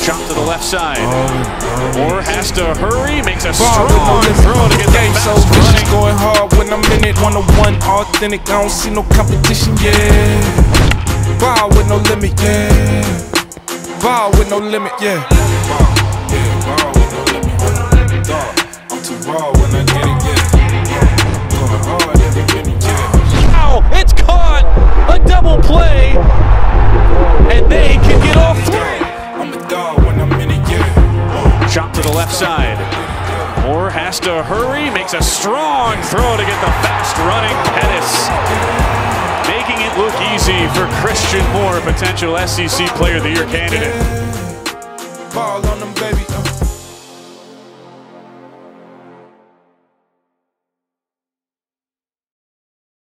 Chop to the left side. Oh, oh. Moore has to hurry, makes a strong with no limit. throw to get the Game so vicious, going hard when I'm in it. One on one, authentic. I don't see no competition, yeah. Ball with no limit, yeah. Ball with no limit, yeah. Ball, yeah, ball with no limit. I'm too raw when I get it, yeah. Chop to the left side. Moore has to hurry, makes a strong throw to get the fast running Pettis. Making it look easy for Christian Moore, potential SEC Player of the Year candidate.